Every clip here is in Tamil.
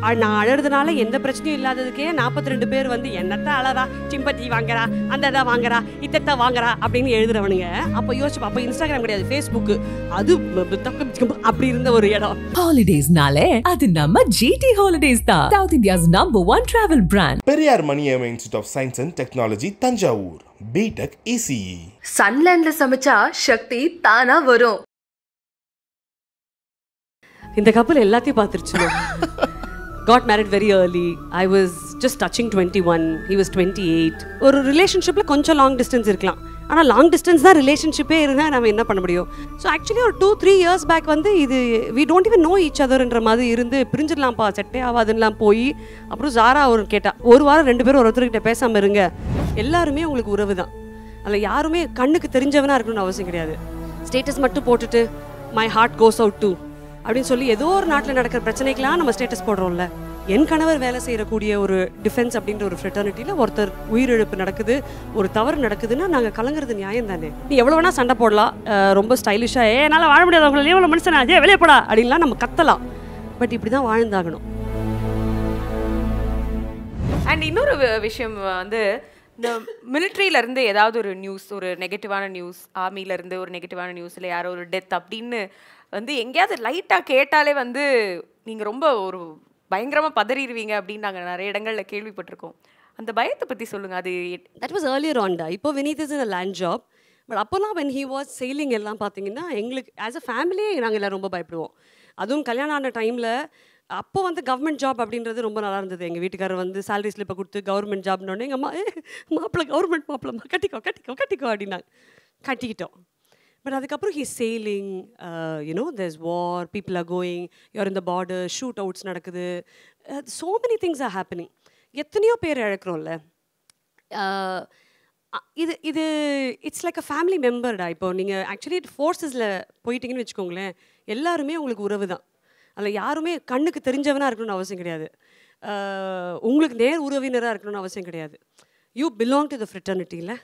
நான் அழுறதுனால எந்த பிரச்சனையும் இல்லாததுக்கே நாற்பத்தி ரெண்டு பேர் வந்து என்னத்த அழறா? சிம்பத்தி வாங்குறா அந்த இதை வாங்குறா இத்தத்தை வாங்குறா அப்படின்னு எழுதுறவனுங்க. அப்போ யோசிச்சு அப்போ இன்ஸ்டாகிராம் கிடையாது ஃபேஸ்புக்கு அது அப்படி இருந்த ஒரு இடம். ஹாலிடேஸ்னாலே அது நம்ம ஜிடி ஹாலிடேஸ் தான். South India's number one travel brand Periyar Maniammai institute of science and technology Thanjavur. BTech ECE சன்லேண்ட்ல சமைச்சா சக்தி தானா வரும். இந்த கப்பல் எல்லாத்தையும் பார்த்துருச்சு got married very early I was just touching twenty one he was twenty eight ஒரு ரிலேஷன்ஷிப்பில் கொஞ்சம் லாங் டிஸ்டன்ஸ் இருக்கலாம். ஆனால் லாங் டிஸ்டன்ஸ் தான் ரிலேஷன்ஷிப்பே இருந்தால் நம்ம என்ன பண்ண முடியும்? ஸோ ஆக்சுவலி ஒரு டூ த்ரீ இயர்ஸ் பேக் வந்து இது we don't even know each அதர்ன்ற மாதிரி இருந்து பிரிஞ்சிடலாம்ப்பா செட்டே ஆகாதுன்னெலாம் போய் அப்புறம் ஜாரா அவர் கேட்டால் ஒரு வாரம் ரெண்டு பேரும் ஒருத்தர்கிட்ட பேசாமல் இருங்க. எல்லாருமே உங்களுக்கு உறவு தான். அதில் யாருமே கண்ணுக்கு தெரிஞ்சவனாக இருக்கணும்னு அவசியம் கிடையாது. ஸ்டேட்டஸ் மட்டும் போட்டுட்டு my heart goes out to அப்படின்னு சொல்லி ஏதோ ஒரு நாட்டில் நடக்கிற பிரச்சனைக்கெல்லாம் நம்ம ஸ்டேட்டஸ் போடுறோம்ல. என் கணவர் வேலை செய்யக்கூடிய ஒரு டிஃபென்ஸ் அப்படின்ற ஒரு ஃப்ரெட்டர்னிட்டியில் ஒருத்தர் உயிரிழப்பு நடக்குது ஒரு தவறு நடக்குதுன்னா நாங்கள் கலங்குறது நியாயம் தானே நீ எவ்வளோ வேணால் சண்டை போடலாம் ரொம்ப ஸ்டைலிஷாக ஏ என்னால் வாழ முடியாது உங்களை எவ்வளோ மனுஷனா ஏ வெளியே போடா அப்படின்லாம் நம்ம கத்தலாம். பட் இப்படி தான் வாழ்ந்தாகணும். அண்ட் இன்னொரு விஷயம் வந்து இந்த மிலிட்ரியிலேருந்து ஏதாவது ஒரு நியூஸ் ஒரு நெகட்டிவான நியூஸ் ஆர்மியிலேருந்து ஒரு நெகட்டிவான நியூஸ் இல்லை யாரோ ஒரு டெத் அப்படின்னு வந்து எங்கேயாவது லைட்டாக கேட்டாலே வந்து நீங்கள் ரொம்ப ஒரு பயங்கரமாக பதறிடுவீங்க அப்படின்னு நாங்கள் நிறைய இடங்கள்ல கேள்விப்பட்டிருக்கோம். அந்த பயத்தை பற்றி சொல்லுங்கள் அது தட் வாஸ் ஏர்லியர் ஆன்டா இப்போ Vineeth is in a land job but அப்போல்லாம் வென் ஹி வாஸ் செயலிங் எல்லாம் பார்த்தீங்கன்னா எங்களுக்கு ஆஸ் அ ஃபேமிலியே நாங்கள் எல்லாம் ரொம்ப பயப்படுவோம். அதுவும் கல்யாணம் ஆன டைமில் அப்போ வந்து கவர்மெண்ட் ஜாப் அப்படின்றது ரொம்ப நல்லா இருந்தது. எங்கள் வீட்டுக்காரர் வந்து சேலரி ஸ்லிப்பை கொடுத்து கவர்மெண்ட் ஜாப்னோடனே எங்கள் அம்மா மாப்பிள்ளை கவர்மெண்ட் மாப்பிள்ளை கட்டிக்கோ கட்டிக்கோ கட்டிக்கோ அப்படின்னாங்க. கட்டிக்கிட்டோம். பட் அதுக்கப்புறம் he sailing you know there's war people are going you're இந்த பார்டர் ஷூட் அவுட்ஸ் நடக்குது. So many things are happening எத்தனையோ பேர் இழக்கிறோம்ல. Uh, இது இது இட்ஸ் லைக் அ ஃபேமிலி மெம்பர்டா இப்போ நீங்கள் ஆக்சுவலி ஃபோர்ஸஸில் போயிட்டீங்கன்னு வச்சுக்கோங்களேன் எல்லாருமே உங்களுக்கு உறவு தான் அதில் யாருமே கண்ணுக்கு தெரிஞ்சவனாக இருக்கணும்னு அவசியம் கிடையாது. Uh, உங்களுக்கு நேர் உறவினராக இருக்கணும்னு அவசியம் கிடையாது. யூ பிலாங் டு த ஃப்ரெட்டர்னிட்டியில்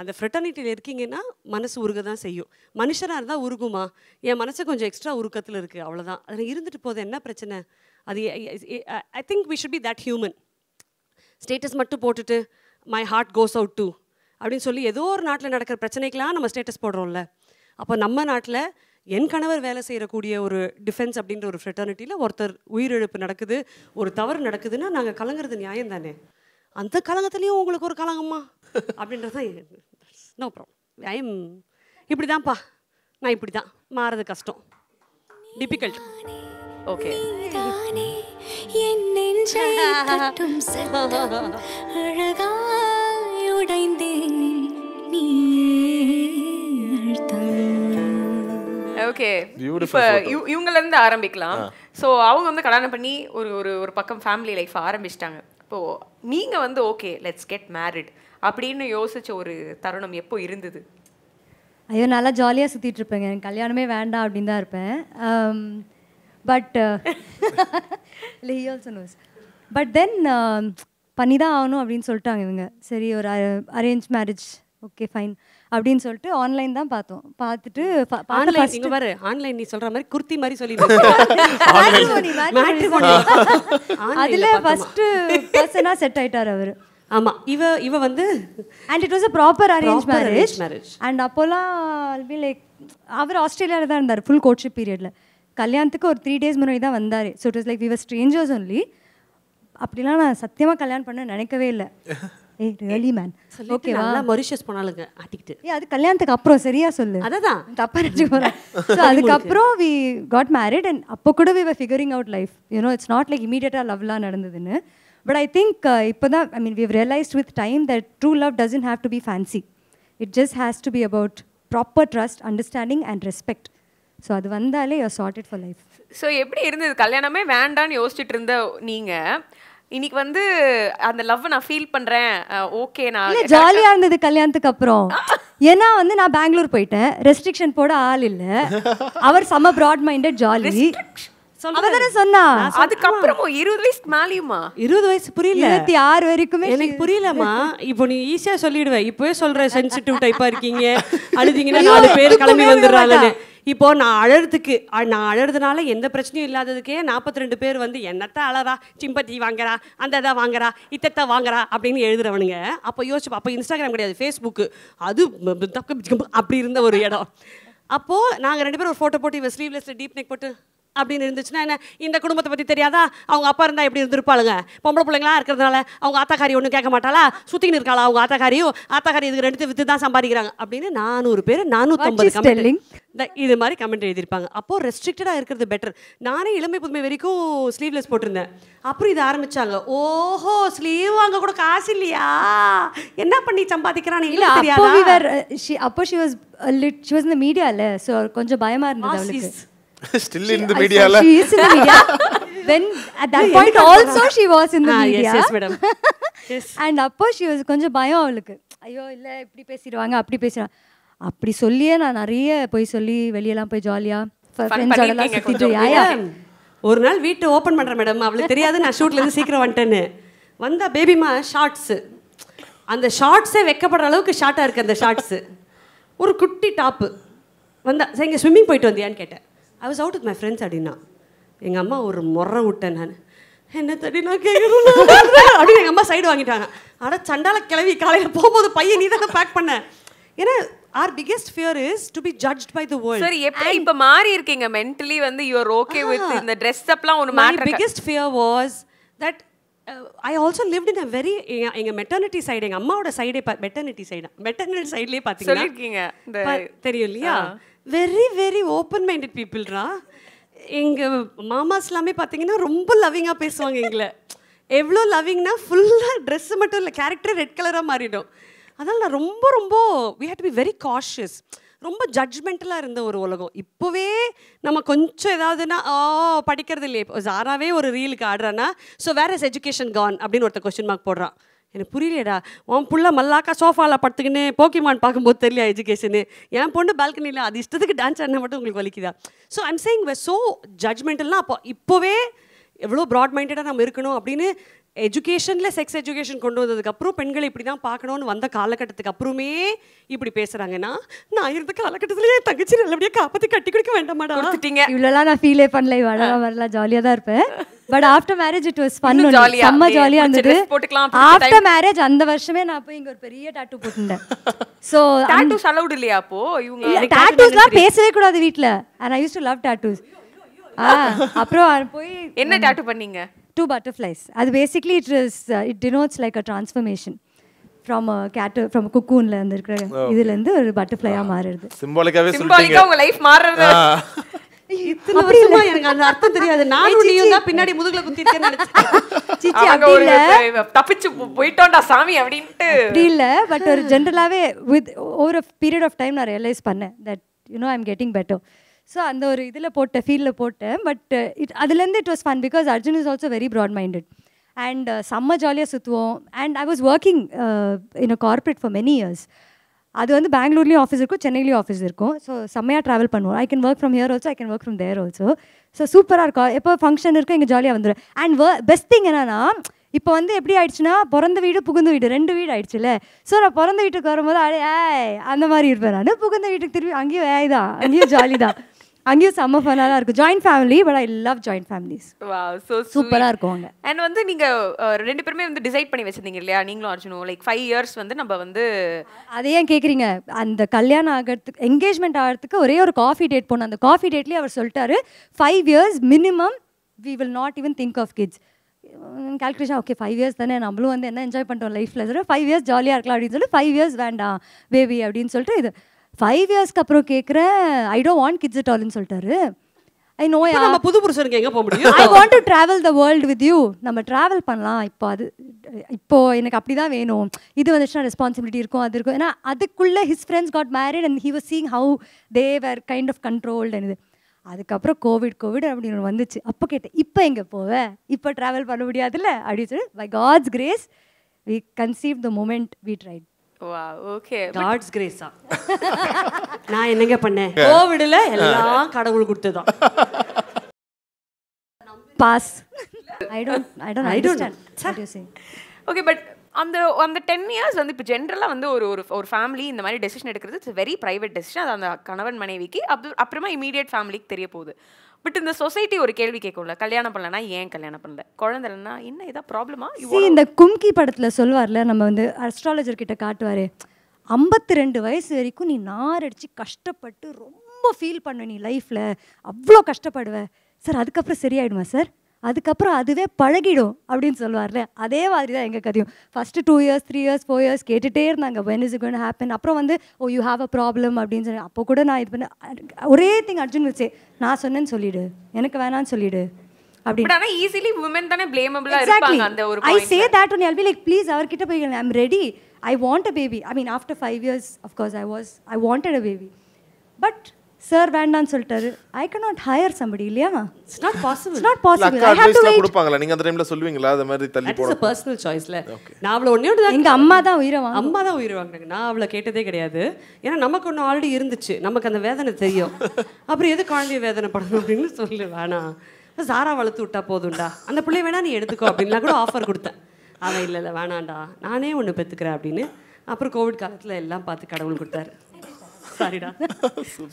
அந்த ஃப்ரெட்டர்னிட்டியில் இருக்கீங்கன்னா மனசு உருக தான் செய்யும். மனுஷனாக இருந்தால் உருகுமா? என் மனசு கொஞ்சம் எக்ஸ்ட்ரா உருக்கத்தில் இருக்குது அவ்வளோதான் அதில் இருந்துட்டு போகுது என்ன பிரச்சனை? அது I think we should be that human status மட்டும் போட்டுட்டு my heart goes out to அப்படின்னு சொல்லி ஏதோ ஒரு நாட்டில் நடக்கிற பிரச்சனைக்கெல்லாம் நம்ம ஸ்டேட்டஸ் போடுறோம்ல. அப்போ நம்ம நாட்டில் என் கணவர் வேலை செய்யக்கூடிய ஒரு டிஃபென்ஸ் அப்படின்ற ஒரு ஃப்ரெட்டர்னிட்டியில் ஒருத்தர் உயிரிழப்பு நடக்குது ஒரு தவறு நடக்குதுன்னா நாங்கள் கலங்குறது நியாயம் தானே அந்த கலங்கத்துலேயும் உங்களுக்கு ஒரு கலங்கம்மா அப்படின்றது தான் நோ ப்ராப்ளம் ஐ எம் இப்படி தான்ப்பா நான் இப்படி தான் மாறது கஷ்டம். டிஃபிகல்ட் ஓகே ஓகே இப்போ இவங்கள இருந்து ஆரம்பிக்கலாம். ஸோ அவங்க வந்து கல்யாணம் பண்ணி ஒரு ஒரு ஒரு பக்கம் ஃபேமிலி லைஃப் ஆரம்பிச்சிட்டாங்க. இப்போ நீங்க வந்து ஓகே லெட்ஸ் கெட் மேரிட் அப்படின்னு யோசிச்ச ஒரு தருணம் எப்போ இருந்தது? ஐயோ நல்லா ஜாலியாக சுற்றிட்டு இருப்பேங்க எனக்கு கல்யாணமே வேண்டாம் அப்படின்னு தான் இருப்பேன். பட் இல்லை he also knows but then பண்ணி தான் ஆகணும் அப்படின்னு சொல்லிட்டாங்க இவங்க. சரி ஒரு அரேஞ்ச் மேரேஜ் ஓகே ஃபைன் அப்படின்னு சொல்லிட்டு ஆன்லைன் தான் பார்த்தோம். பார்த்துட்டு ஆன்லைன் இங்க பாரு ஆன்லைன் நீ சொல்ற மாதிரி குர்த்தி மாதிரி சொல்லி. அதுல ஃபர்ஸ்ட் பர்சனா செட் ஆயிட்டார் அவர். ஆமா. இவ இவ வந்து and it was a proper arrange marriage marriage. And அப்போல்லாம் பி லைக் அவர் ஆஸ்திரேலியாவில் தான் இருந்தார் ஃபுல் கோட்ஷிப் பீரியடில் கல்யாணத்துக்கு ஒரு த்ரீ டேஸ் முன்னாடி தான் வந்தார். So it was like we were strangers only அப்படிலாம் நான் சத்தியமாக கல்யாணம் பண்ண நினைக்கவே இல்லை. ஏய் ரியலி மேன் ஓகே நல்லா மொரிஷியஸ் போனாலுங்க ஆட்டிக்கிட்டு. ஏ அது கல்யாணத்துக்கு அப்புறம் சரியா சொல்லு. அததான். தப்பா நினச்சிக்க போகிறேன் ஸோ அதுக்கப்புறம் வி காட் மேரிட் அண்ட் அப்போ கூட we were figuring out life you know it's not like இமீடியட்டாக லவ்லாம் நடந்ததுன்னு. பட் ஐ திங்க் இப்போ தான் I mean we've realized with time that true love doesn't have to be fancy. It just has to be about proper trust understanding and respect. So அது வந்தாலே you're sorted for life. So எப்படி இருந்தது? கல்யாணமே வேண்டான்னு யோசிச்சுட்டு இருந்த நீங்க இன்னைக்கு வந்து அந்த லவ் நான் ஃபீல் பண்றேன் ஓகே நான் இல்ல ஜாலியா இருந்தது கல்யாணத்துக்கு அப்புறம். ஏன்னா வந்து நான் பெங்களூர் போயிட்டேன். ரெஸ்ட்ரிக்ஷன் போட ஆள் இல்ல. அவர் செம்ம ப்ராட் மைண்டட் ஜாலி அவ தானே சொன்னா. அதுக்கப்புறம் இருபது வயசுக்கு மேலேயுமா? இருபது வயசு புரியல. இருபத்தி ஆறு வரைக்குமே எனக்கு புரியலம்மா. இப்போ நீ ஈஸியா சொல்லிடுவேன். இப்பவே சொல்ற சென்சிட்டிவ் டைப்பா இருக்கீங்க. அழுதிங்கன்னா நாலு பேர் கிளம்பி வந்துடுறாங்கன்னு. இப்போ நான் அழறதுக்கு நான் அழறதுனால எந்த பிரச்சனையும் இல்லாததுக்கே நாற்பத்தி ரெண்டு பேர் வந்து என்னத்த அழறா சிம்பத்தி வாங்குறா அந்த இதை வாங்குறா இத்தத்தை வாங்குறா அப்படின்னு எழுதுறவனுங்க. அப்போ யோசிச்சு அப்போ இன்ஸ்டாகிராம் கிடையாது ஃபேஸ்புக்கு அது அப்படி இருந்த ஒரு இடம். அப்போது நாங்கள் ரெண்டு பேரும் ஒரு ஃபோட்டோ போட்டு இவன் ஸ்லீவ்லெஸ் டீப் நெக் போட்டு அப்படின்னு இருந்துச்சுன்னா என்ன? இந்த குடும்பத்தை பற்றி தெரியாதா? அவங்க அப்பா இருந்தால் எப்படி இருந்திருப்பாளுங்க? பொம்பளை பிள்ளைங்களா இருக்கிறதுனால அவங்க ஆத்தாக்காரி ஒன்றும் கேட்க மாட்டாளா? சுற்றின்னு இருக்காளா அவங்க ஆத்தாக்காரியும் ஆத்தாக்காரி இதுக்கு ரெண்டு வித்து தான் சம்பாதிக்கிறாங்க. அப்படின்னு நானூறு பேர் நானூற்றம்பது? கமெண்ட் இது மாதிரி கமெண்ட் எழுதியிருப்பாங்க. அப்போது ரெஸ்ட்ரிக்டடாக இருக்கிறது பெட்டர் நானே இளமை புதுமை வரைக்கும் ஸ்லீவ்லெஸ் போட்டிருந்தேன். அப்புறம் இது ஆரம்பிச்சாங்க. ஓஹோ ஸ்லீவ் வாங்க கூட காசு இல்லையா? என்ன பண்ணி சம்பாதிக்கிறான்னு இல்ல எங்களுக்கு அப்போ we தெரியாதா were uh, she அப்போ she was a lit she was in the media மீடியால she is in the media. When at that point also she was in the Ah, yes, media. yes, madam. Yes. and அப்போ she was கொஞ்சம் பயம் அவளுக்கு. ஐயோ இல்ல இப்படி பேசிடுவாங்க அப்படி பேசிடுவாங்க. அப்படி சொல்லியே நான் நிறைய போய் சொல்லி வெளியெல்லாம் போய் ஜாலியா ஃப்ரெண்ட்ஸோடலாம் சுத்திட்டு. யாயா ஒரு நாள் வீட்டு ஓப்பன் பண்ணுறேன் மேடம் அவளுக்கு தெரியாது நான் ஷூட்லேருந்து சீக்கிரம் வந்துட்டேன்னு. வந்தா பேபிமா ஷார்ட்ஸு அந்த ஷார்ட்ஸே வெக்கப்படுற அளவுக்கு ஷார்ட்டாக இருக்குது அந்த ஷார்ட்ஸு ஒரு குட்டி டாப்பு வந்தா சரி இங்கே ஸ்விம்மிங் போயிட்டு வந்தியான்னு கேட்டேன். I was out with my friends அப்படின்னா எங்கள் அம்மா ஒரு முறை விட்டேன் நான். என்ன தடி நான் கேட்குறேன் அப்படின்னு எங்கள் அம்மா சைடு வாங்கிட்டாங்க. அட சண்டால கிளவி காலையில் போகும்போது பையன் நீ தானே பேக் பண்ண? ஏன்னா our biggest fear is to be judged by the world சரி எப்படி இப்ப மாறி இருக்கீங்க? மென்டலி வந்து யூ ஆர் ஓகே வித் இந்த ட்ரெஸ் அப்லாம் ஒரு my matter biggest fear was that uh, I also lived in a very எங்க- மெட்டர்னிட்டி சைடு எங்க அம்மாவோட சைடே மெட்டர்னிட்டி சைடு மெட்டர்னிட்டி சைட்லயே பாத்தீங்கன்னா சொல்லிருக்கீங்க தெரியும் இல்லையா? வெரி வெரி ஓப்பன் மைண்டட் பீப்புள்ரா எங்கள் மாமாஸ் எல்லாமே பார்த்தீங்கன்னா ரொம்ப லவ்விங்காக பேசுவாங்க எங்களை. எவ்வளோ லவ்விங்னா ஃபுல்லாக ட்ரெஸ்ஸு மட்டும் இல்லை கேரக்டர் ரெட் கலராக மாறிடும். அதனால் நான் ரொம்ப ரொம்ப we had be very cautious ரொம்ப ஜட்ஜ்மெண்டலாக இருந்த ஒரு உலகம். இப்போவே நம்ம கொஞ்சம் ஏதாவதுன்னா ஆ படிக்கிறது இல்லையே. இப்போ ஜாராவே ஒரு ரீலுக்கு ஆடுறான்னா so where is education gone அப்படின்னு ஒருத்தர் கொஸ்டின் மார்க் போடுறான். எனக்கு புரியலையடா. உன் புள்ள மல்லாக்கா சோஃபாவில் படுத்துக்கின்னு போக்கிமான் பார்க்கும்போது தெரியல எஜுகேஷனு என் பொண்ணு பால்கனியில் அது இஷ்டத்துக்கு டான்ஸ் ஆடினா மட்டும் உங்களுக்கு வலிக்குதா? ஸோ ஐம் சேயிங் வெ ஸோ ஜட்ஜ்மெண்டல்னா அப்போ இப்போவே எவ்வளோ ப்ராட் மைண்டடாக நம்ம இருக்கணும் அப்படின்னு எஜுகேஷனில் செக்ஸ் எஜுகேஷன் கொண்டு வந்ததுக்கப்புறம் பெண்களை இப்படி தான் பார்க்கணும்னு வந்த காலகட்டத்துக்கு அப்புறமே இப்படி பேசுகிறாங்கன்னா நான் இருந்த காலகட்டத்திலேயே என் தங்கச்சி நல்லபடியாக காப்பாற்றி கட்டி கொடுக்க வேண்டாமாடா. கொடுத்துட்டீங்க. இவ்வளோலாம் நான் ஃபீலே பண்ணல. வரலாம் வரலாம். ஜாலியாக தான் இருப்பேன். But after marriage it was fun செம்ம ஜாலியாக இருந்தது. ஆஃப்டர் மேரேஜ் அந்த வருஷமே நான் போய் இங்கே ஒரு பெரிய டாட்டூ போட்டுட்டேன் ஸோ டாட்டூஸ் அலௌட் இல்லையா அப்போ? இவங்க டாட்டூஸ்லாம் பேசவே கூடாது வீட்டில் and I use to love tattoos அப்புறம் போய் என்ன டாட்டூ பண்ணீங்க? டூ பட்டர்ஃப்ளைஸ் அது basically it is it denotes like a transformation from கேட்டு ஃப்ரம் குக்கூனில் இருந்து இருக்கிற இதுலேருந்து ஒரு பட்டர்ஃப்ளையாக மாறுறது. சிம்பாலிக்காவே சிம்பாலிக்கா உங்க லைஃப் மாறுறது. இத்தனை வருஷமா எனக்கு அந்த அர்த்தம் தெரியாது. நானும் நீயும் தான் பின்னாடி முதுகுல நினைச்சேன். சிச்சி அவங்க அப்படி ஒரு இல்லை. தப்பிச்சு போ- போயிட்டோம்டா சாமி அப்படின்ட்டு. அப்படி இல்லை பட் ஒரு ஜென்ரலாகவே with over period of time நான் ரியலைஸ் பண்ணேன் that you know I'm getting better so அந்த ஒரு இதில் போட்டேன் ஃபீல்டில் போட்டேன் பட் இட் அதுலேருந்து it was fun because Arjun is also very broad minded and செம்ம ஜாலியாக சுற்றுவோம் and I was working in a corporate for many years அது வந்து பெங்களூர்லேயும் ஆஃபீஸ் இருக்கும் சென்னையிலையும் ஆஃபீஸ் இருக்கும். ஸோ செம்மையாக ட்ராவல் பண்ணுவோம். I can work from here also I can work from there also so சூப்பராக இருக்கும் எப்போ ஃபங்க்ஷன் இருக்கும் இங்கே ஜாலியாக வந்துடும் அண்ட் பெஸ்ட் திங் என்னன்னா இப்போ வந்து எப்படி ஆயிடுச்சுன்னா பிறந்த வீடு புகுந்த வீடு ரெண்டு வீடு ஆயிடுச்சுல்ல. ஸோ நான் பிறந்த வீட்டுக்கு வரும்போது அடே ஏய் அந்த மாதிரி இருப்பேன் நான். புகுந்த வீட்டுக்கு திரும்பி அங்கேயும் ஏய் தான் அங்கேயும் ஜாலி தான். அங்கேயும் செம்ம ஃபனாக தான் இருக்கும். Joint family but I love joint families சூப்பரா இருக்கும் அங்க. அண்ட் வந்து நீங்க அஹ், ரெண்டு பேருமே வந்து டிசைட் பண்ணி வச்சிருந்தீங்க இல்லையா? நீங்களும் அர்ஜுனும் லைக் ஃபைவ் இயர்ஸ் வந்து நம்ம வந்து அதை ஏன் கேட்குறீங்க அந்த கல்யாணம் ஆகிறதுக்கு என்கேஜ்மெண்ட் ஆகிறதுக்கு ஒரே ஒரு காஃபி டேட் போனோம் அந்த காஃபி டேட்லேயே அவர் சொல்லிட்டாரு five years minimum we will not even think of kids calculation okay five years தானே நம்மளும் வந்து என்ன என்ஜாய் பண்ணுறோம் லைஃப்பில் ஃபைவ் இயர்ஸ் ஜாலியாக இருக்கலாம் அப்படின்னு சொல்லி ஃபைவ் இயர்ஸ் வேண்டாம் பேபி அப்படின்னு சொல்லிட்டு இது ஃபைவ் இயர்ஸ்க்கு அப்புறம் கேட்குறேன் I don't want kids at ஆல்னு சொல்லிட்டாரு. ஐ நோ நம்ம புது புருஷனுக்கு எங்க போக முடியும்? I want to travel the world with you நம்ம ட்ராவல் பண்ணலாம். இப்போ அது இப்போ எனக்கு அப்படி தான் வேணும். இது வந்துச்சுன்னா ரெஸ்பான்சிபிலிட்டி இருக்கும் அது இருக்கும். ஏன்னா அதுக்குள்ளே his friends got married and he was seeing how they were kind of controlled இது. அதுக்கப்புறம் கோவிட் கோவிட் அப்படின்னு வந்துச்சு. அப்போ கேட்டேன் இப்போ எங்கே போவேன் இப்போ ட்ராவல் பண்ண முடியாதுல்ல? அப்படின்னு சொல்லி by God's grace we conceive the moment we tried வா ஓகே காட்ஸ் கிரேஸா நான் என்னங்க பண்ணேன்? கோவிட்ல எல்லாம் கடவுள் கொடுத்ததுதான். Boss I don't I don't I don't understand okay but அந்த அந்த டென் இயர்ஸ் வந்து இப்போ ஜென்ரலாக வந்து ஒரு ஒரு ஒரு ஃபேமிலி இந்த மாதிரி டெசிஷன் எடுக்கிறது இட்ஸ் வெரி ப்ரைவேட் டெசிஷன் அது அந்த கணவன் மனைவிக்கு அப் அப்புறமா இமீடியட் ஃபேமிலிக்கு தெரிய போகுது. பட் இந்த சொசைட்டி ஒரு கேள்வி கேட்கும்ல கல்யாணம் பண்ணலனா ஏன் கல்யாணம் பண்ணல? குழந்தை இல்லைன்னா என்ன ஏதா ப்ராப்ளமா இந்த கும்கி படத்துல சொல்வார்ல நம்ம வந்து அஸ்ட்ராலஜர் கிட்ட காட்டுவாரு ஐம்பத்தி ரெண்டு வயசு வரைக்கும் நீ நார் அடிச்சு கஷ்டப்பட்டு ரொம்ப ஃபீல் பண்ண நீ லைஃப்ல அவ்வளோ கஷ்டப்படுவ. சார் அதுக்கப்புறம் சரியாயிடுமா சார்? அதுக்கப்புறம் அதுவே பழகிடும் அப்படின்னு சொல்லுவார்ல அதே மாதிரி தான் எங்கள் கதையும் first two years three years four years கேட்டுகிட்டே இருந்தாங்க வென் இஸ் கோன் ஹேப்பன் அப்புறம் வந்து oh you have a problem அப்படின்னு சொல்லி அப்போ கூட நான் இது பண்ண ஒரே திங் அர்ஜுன் வச்சே நான் சொன்னேன்னு சொல்லிடு எனக்கு வேணான்னு சொல்லிடு அப்படி பட் ஈஸிலி உமன் தானே பிளேமபிளாக Exactly. இருப்பாங்க அந்த ஒரு I point say that only. I'll be like, please, அவர்கிட்ட போய் a baby. I mean, after five years, of course, I was, I wanted a baby. But sir வேண்டான்னு சொல்லிட்டாரு. ஐ cannot hire somebody இல்லையா it's not possible it's not possible I have to wait கொடுப்பாங்களா நீங்க அந்த டைம்ல சொல்லுவீங்களா? அது மாதிரி தள்ளி போட அ பர்சனல் சாய்ஸ்ல நான் அவளை ஒண்ணே ஒன்று எங்க அம்மா தான் உயிரை வாங்க அம்மா தான் உயிர் வாங்கினாங்க நான் அவளை கேட்டதே கிடையாது. ஏன்னா நமக்கு ஒன்று ஆல்ரெடி இருந்துச்சு. நமக்கு அந்த வேதனை தெரியும். அப்புறம் எது குழந்தைய வேதனை படணும் அப்படின்னு சொல்லு. வேணாம் சாரா வளர்த்து விட்டா போதும்டா. அந்த பிள்ளை வேணா நீ எடுத்துக்கோ அப்படின்லாம் கூட ஆஃபர் கொடுத்தேன். அவன் இல்லை இல்லை வேணாம்டா. நானே ஒன்று பெற்றுக்கிறேன் அப்படின்னு. அப்புறம் கோவிட் காலத்தில் எல்லாம் பார்த்து கடவுள் கொடுத்தாரு. சாரிடா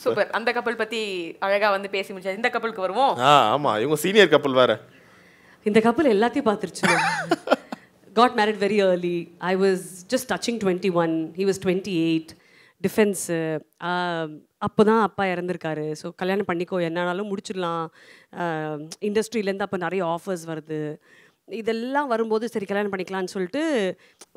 சூப்பர் அந்த கப்பல் பத்தி அழகா வந்து பேசி முடிச்சாச்சு. இந்த கப்பலுக்கு வருவோம். ஆமா. இவங்க சீனியர் கப்பல் வேற. இந்த கப்பல் எல்லாத்தையும் பார்த்துருச்சு. Got married very early I was just touching twenty one he was twenty eight defence அப்போ தான் அப்பா இறந்துருக்காரு. ஸோ கல்யாணம் பண்ணிக்கோ. என்னன்னாலும் முடிச்சிடலாம். இண்டஸ்ட்ரியிலேருந்து அப்போ நிறைய ஆஃபர்ஸ் வருது. இதெல்லாம் வரும்போது சரி கல்யாணம் பண்ணிக்கலாம்னு சொல்லிட்டு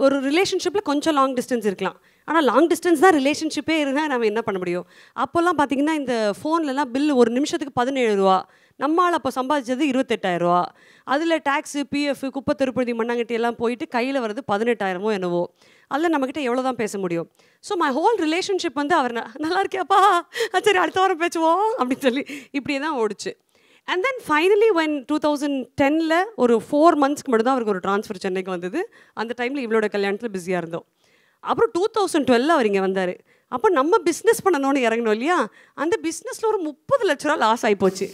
ஒரு ரிலேஷன்ஷிப்பில் கொஞ்சம் லாங் டிஸ்டன்ஸ் இருக்கலாம். ஆனால் லாங் டிஸ்டன்ஸ் தான் ரிலேஷன்ஷிப்பே இருந்தால் நம்ம என்ன பண்ண முடியும்? அப்போல்லாம் பார்த்தீங்கன்னா இந்த ஃபோன்லலாம் பில் ஒரு நிமிஷத்துக்கு பதினேழு ரூபா. நம்மால் அப்போ சம்பாதிச்சது இருபத்தெட்டாயிரம் ரூபா. அதில் டேக்ஸு பிஎஃப் குப்பை திருப்பதி மண்ணாங்கட்டி எல்லாம் போயிட்டு கையில் வர்றது பதினெட்டாயிரமோ என்னவோ. அதில் நம்மக்கிட்ட எவ்வளோ தான் பேச முடியும்? ஸோ மை ஹோல் ரிலேஷன்ஷிப் வந்து அவர் நல்லா இருக்கியாப்பா? சரி அடுத்த வாரம் பேசுவோம். அப்படின்னு சொல்லி இப்படியே தான் ஓடுச்சு. And then finally when two thousand டெனில் ஒரு ஃபோர் மந்த்ஸ்க்கு மட்டும் தான் அவருக்கு ஒரு ட்ரான்ஸ்ஃபர் சென்னைக்கு வந்தது அந்த டைமில் இவளோட கல்யாணத்தில் பிஸியாக இருந்தோம். அப்புறம் டூ தௌசண்ட் டுவெல் அவர் இங்கே வந்தார். அப்போ நம்ம பிஸ்னஸ் பண்ணணும்னு இறங்கணும் இல்லையா? அந்த பிஸ்னஸில் ஒரு முப்பது லட்ச ரூபா லாஸ் ஆகிப்போச்சு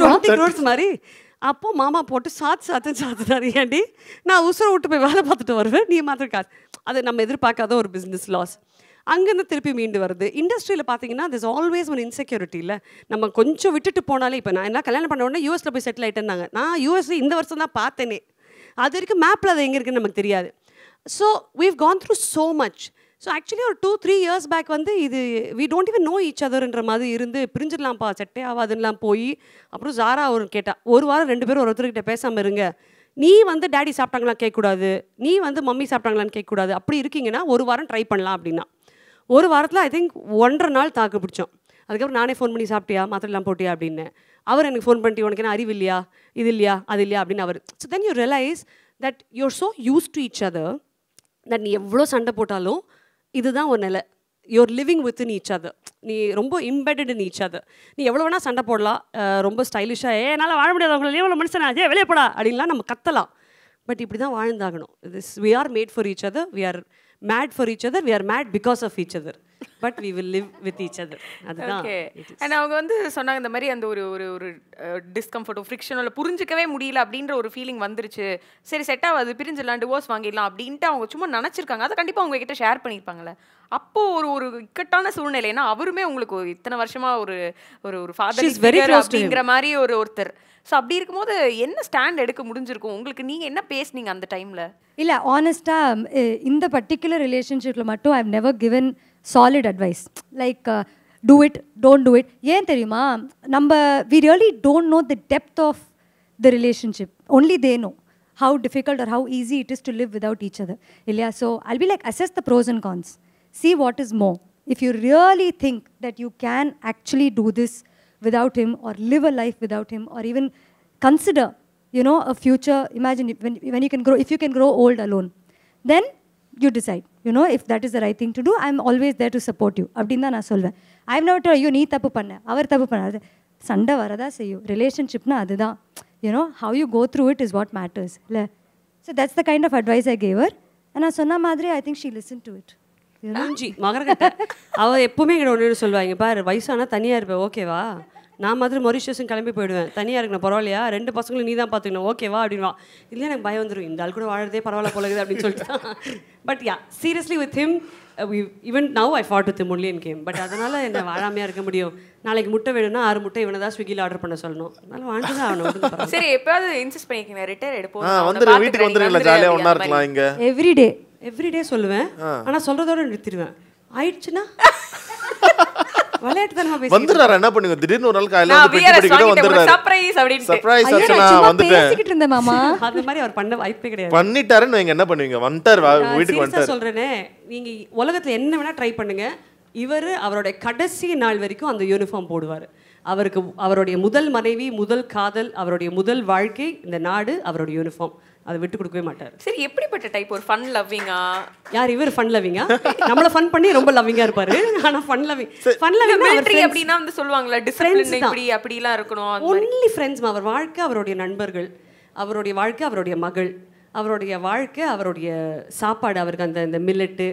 டுவெண்ட்டி க்ரோர்ஸ் மாதிரி. அப்போ மாமா போட்டு சாத்து சாத்து சாத்துனாரு ஏண்டி நான் உசுரை விட்டு போய் வேலை பார்த்துட்டு வருவேன். நீ மாத்திரம் காசு. அது நம்ம எதிர்பார்க்காத ஒரு பிஸ்னஸ் லாஸ் அங்கேருந்து திருப்பி மீண்டு வருது. இண்டஸ்ட்ரியில் பார்த்தீங்கன்னா திஸ் ஆல்வேஸ் ஒன் இன்செக்யூரிட்டி இல்லை. நம்ம கொஞ்சம் விட்டுட்டு போனாலே இப்போ நான் என்ன கல்யாணம் பண்ண உடனே யூஎஸில் போய் செட்டில் ஆகிட்டேன்னாங்க நான் யூஎஸ்ல இந்த வருஷம் தான் பார்த்தேனே. அது வரைக்கும் மேப்பில் அது எங்கே இருக்குன்னு நமக்கு தெரியாது. So we've gone through so much so actually ஒரு டூ த்ரீ இயர்ஸ் பேக் வந்து இது we don't even know each அதர்ன்ற மாதிரி இருந்து பிரிஞ்சிடலாம்ப்பா செட்டே ஆகாதுன்னெலாம் போய் அப்புறம் ஜாரா அவர் கேட்டா ஒரு வாரம் ரெண்டு பேரும் ஒருத்தர்கிட்ட பேசாமல் இருங்க. நீ வந்து டேடி சாப்பிட்டாங்களா கேட்கக்கூடாது. நீ வந்து மம்மி சாப்பிட்டாங்களான்னு கேட்கக்கூடாது. அப்படி இருக்கீங்கன்னா ஒரு வாரம் ட்ரை பண்ணலாம் அப்படின்னா. ஒரு வாரத்தில் ஐ திங்க் ஒன்றரை நாள் தாக்கு பிடிச்சோம். அதுக்கப்புறம் நானே ஃபோன் பண்ணி சாப்பிட்டியா? மாத்திரைலாம் போட்டியா? அப்படின்னு. அவர் எனக்கு ஃபோன் பண்ணிட்டு உனக்கு என்ன அறிவு இல்லையா? இது இல்லையா? அது இல்லையா? அப்படின்னு அவர். So then you realise that your so used to each other that நீ எவ்வளோ சண்டை போட்டாலும் இதுதான் ஒரு நிலை. Your living with in each other நீ ரொம்ப இம்பெட்டட் இன் ஈச் அதர் நீ எவ்வளோ வேணால் சண்டை போடலாம். ரொம்ப ஸ்டைலிஷாக ஏ என்னால் வாழ முடியாது. உங்களை எவ்வளோ மனுஷனா? ஏ வெளியே போடா. அப்படின்லாம் நம்ம கத்தலாம். பட் இப்படி தான் வாழ்ந்தாகணும். This we are made for each other we are made for each other we are made because of each other but we will live with each other அதுதான். அண்ட் அவங்க வந்து சொன்னாங்க இந்த மாதிரி அந்த ஒரு ஒரு ஒரு டிஸ்கம்ஃபர்ட்டோ ஃப்ரிக்ஷனோ புரிஞ்சிக்கவே முடியல அப்படின்ற ஒரு ஃபீலிங் வந்துருச்சு. சரி செட் ஆகாது பிரிஞ்சிடலாம் டிவோர்ஸ் வாங்கிடலாம் அப்படின்ட்டு அவங்க சும்மா நினச்சிருக்காங்க. அதை கண்டிப்பாக அவங்க கிட்ட ஷேர் பண்ணியிருப்பாங்கல்ல அப்போ ஒரு ஒரு இக்கட்டான சூழ்நிலை. ஏன்னா அவருமே உங்களுக்கு ஒரு இத்தனை வருஷமா ஒரு ஒரு ஒரு ஃபாதர். அப்படிங்கிற மாதிரி ஒரு ஒருத்தர். ஸோ அப்படி இருக்கும்போது என்ன ஸ்டாண்ட் எடுக்க முடிஞ்சிருக்கும்? உங்களுக்கு நீங்கள் என்ன பேசுனீங்க அந்த டைமில் இல்லை ஆனஸ்ட்டாக இந்த பர்டிகுலர் ரிலேஷன்ஷிப்பில் மட்டும் I've never given solid advice like do it don't do it ஏன் தெரியுமா? நம்ம we really don't know the depth of the relationship only they know how difficult or how easy it is to live without each other இல்லையா? So I be like assess the pros and cons see what is more If you really think that you can actually do this without him or live a life without him or even consider, you know, a future, imagine if, when, when you can grow, if you can grow old alone, then you decide. You know, if that is the right thing to do, I'm always there to support you. அப்படின்னு தான் நான் சொல்வேன் ஐ நோ டு ஐயோ நீ தப்பு பண்ண அவர் தப்பு பண்ணாது சண்டை வரதா செய்யும் ரிலேஷன்ஷிப்னா அதுதான் you know how you go through it is what matters இல்லை so that's the kind of advice I gave her நான் சொன்ன மாதிரி I think she listen to it மூஞ்சி மகரக்கட்டை அவ எப்பவுமே எங்கிட்ட ஒன்று சொல்லுவாங்க. பாரு வயசானா தனியாக இருப்பேன் ஓகேவா? நான் மாதிரி மொரிஷியஸும் கிளம்பி போயிடுவேன். தனியாக இருக்கணும் பரவாயில்லையா? ரெண்டு பசங்களும் நீ தான் பார்த்துக்கணும் ஓகேவா? அப்படின்வா இல்லை எனக்கு பயம் வந்துடும் இந்த ஆள் கூட வாழறதே பரவாயில்ல போல இருக்குது அப்படின்னு சொல்லிட்டு but yeah seriously with him even now I fought with only in game but அதனால் என்ன வாழாமையாக இருக்க முடியும். நாளைக்கு முட்டை வேணும்னா ஆறு முட்டை இவனை தான் ஸ்விக்கியில் ஆர்டர் பண்ண சொல்லணும். அதனால வாழ்ந்து தான் பரவாயில்ல. சரி எப்பயாவது இன்சிஸ்ட் பண்ணிக்கங்க. ரிட்டையர் எடுப்போம். ஆ வந்துரு வீட்டுக்கு வந்துருங்களா ஜாலியா ஒண்ணா இருக்கலாம் இங்க. எவ்ரி டே எவ்ரிடே சொல்லுவேன். ஆனா சொல்றதோட நிறுத்திடுவேன். ஆயிடுச்சுன்னா? வந்துடுறாரு. என்ன பண்ணுங்க? திடீர்னு ஒரு நாள் காலையில வந்து பெட்டி படிக்கிட்ட சர்ப்ரைஸ் அப்படின்னு சர்ப்ரைஸ் சும்மா வந்துட்டேன் பேசிக்கிட்டு இருந்தேன் மாமா. அது மாதிரி அவர் பண்ண வாய்ப்பே கிடையாது. பண்ணிட்டாருன்னு வைங்க என்ன பண்ணுவீங்க? வந்துட்டாரு வீட்டுக்கு வந்துட்டாரு. சொல்றேனே நீங்க உலகத்துல என்ன வேணா ட்ரை பண்ணுங்க. இவர் அவருடைய கடைசி நாள் வரைக்கும் அந்த யூனிஃபார்ம் போடுவார். அவருக்கு அவருடைய முதல் மனைவி முதல் காதல் அவருடைய முதல் வாழ்க்கை இந்த நாடு அவருடைய யூனிஃபார்ம் அதை விட்டு கொடுக்கவே மாட்டார். சரி எப்படிப்பட்ட டைப் ஒரு ஃபன் லவ்விங்கா யார் இவர் ஃபன் லவ்விங்கா நம்மள ஃபன் பண்ணி ரொம்ப லவ்விங்கா இருப்பாரு. ஆனா fun loving fun loving military அப்படின்னா வந்து சொல்லுவாங்கல்ல Friends டிசிப்ளின். இப்படி அப்படிலாம் இருக்கணும் அந்த மாதிரி. ஒன்லி ஃப்ரெண்ட்ஸ் அவர் வாழ்க்கை அவருடைய நண்பர்கள் அவருடைய வாழ்க்கை அவருடைய மகள் அவருடைய வாழ்க்கை அவருடைய சாப்பாடு அவருக்கு அந்த இந்த மில்லட்டு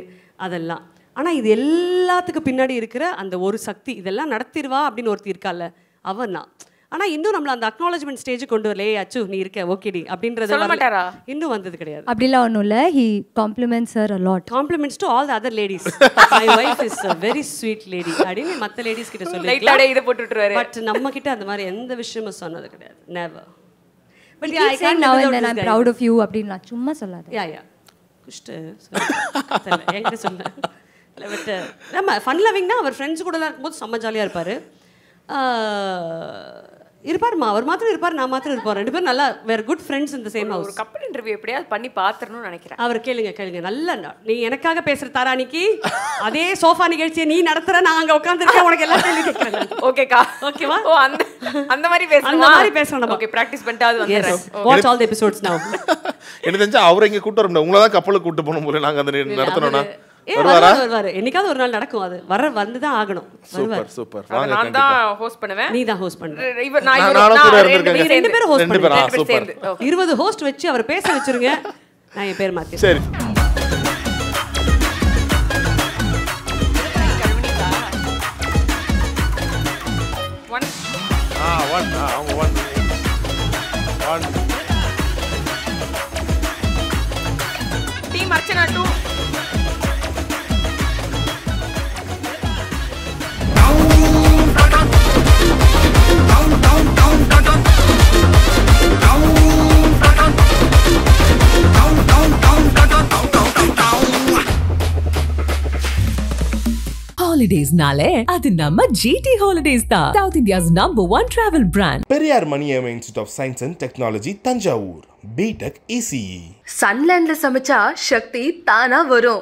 அதெல்லாம். ஆனா இது எல்லாத்துக்கும் பின்னாடி இருக்கிற அந்த ஒரு சக்தி இதெல்லாம் நடத்திடுவா அப்படின்னு ஒருத்தி இருக்கால அவன் தான். ஆனா இன்னும் நம்மள அந்த அக்னாலஜ்மெண்ட் ஸ்டேஜ் கொண்டு வரல. "ஏய், அச்சு நீ இருக்க ஓகேடி அப்படின்றது சொல்ல? இன்னும் வந்தது கிடையாது. அப்படிலாம் ஒன்றும் இல்லை. He compliments her a lot compliments to all the other ladies my wife is a very sweet lady அப்படின்னு மற்ற லேடிஸ் கிட்ட சொல்லிக்கலாம் இதை போட்டு விட்டுருவாரு. பட் நம்ம கிட்ட அந்த மாதிரி எந்த விஷயமும் சொன்னது கிடையாது. Never but I can now and then I'm proud of you அப்படின்னு நான் சும்மா சொல்லாத. யா யா குஷ்டு என்கிட்ட சொல்ல. இல்லை பட் நம்ம ஃபன் லவிங்னா அவர் ஃப்ரெண்ட்ஸ் கூடலாம் இருக்கும்போது செம்ம ஜாலியாக இருப்பார். இருப்பாருமா அவர் மாத்திரம் இருப்பார் நான் மாத்திரம் இருப்போம். ரெண்டு பேரும் நல்லா வேர் குட் ஃப்ரெண்ட்ஸ் இந்த சேம் ஒரு ஹவுஸ் கப்பல் இன்டர்வியூ எப்படியாவது பண்ணி பாத்துறணும்னு நினைக்கிறேன். அவர் கேளுங்க கேளுங்க. நல்ல நா- எனக்காக பேசுற தாராணிக்கு அதே சோஃபா நிகழ்ச்சியை நீ நடத்துற நான் அங்க உட்காந்துருக்கேன் உனக்கு எல்லாம் கேள்வி கேட்கறேன். ஓகேக்கா. ஓகேவா? ஓ அந்த அந்த மாதிரி பேசணும்? அந்த மாதிரி பேசணும் நம்ம. ஓகே பிராக்டிஸ் பண்ணிட்டாவது வந்துடுறேன். Yes watch all the episodes now எனக்கு தெரிஞ்சு அவரை இங்க கூட்டு வர முடியாது உங்களை தான் கப்பலுக்கு கூட்டு போகணும் போல நாங்க அந்த நடத்தணும்னா. வருவாரா? என்னைக்காவது ஒரு நாள் நடக்கும் அது. வர வந்து தான் ஆகணும். Super super. நான் தான் ஹோஸ்ட் பண்ணுவேன். நீ தான் ஹோஸ்ட் இவர் நான் நான் இவரு- ரெண்டு. பேரும். சேர்ந்து. Okay. இருபது ஹோஸ்ட் வச்சு அவரை பேச வச்சிருங்க. நான் என் பேர் மாத்தி சரி. ஹாலிடேஸ்னாலே அது நம்ம ஜிடி ஹாலிடேஸ் தான். South India's number one travel brand Periyar Maniam institute of science and technology Thanjavur. BTech ECE சன்லேண்ட்ல சமைச்சா சக்தி தானா வரும்.